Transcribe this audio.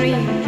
dream.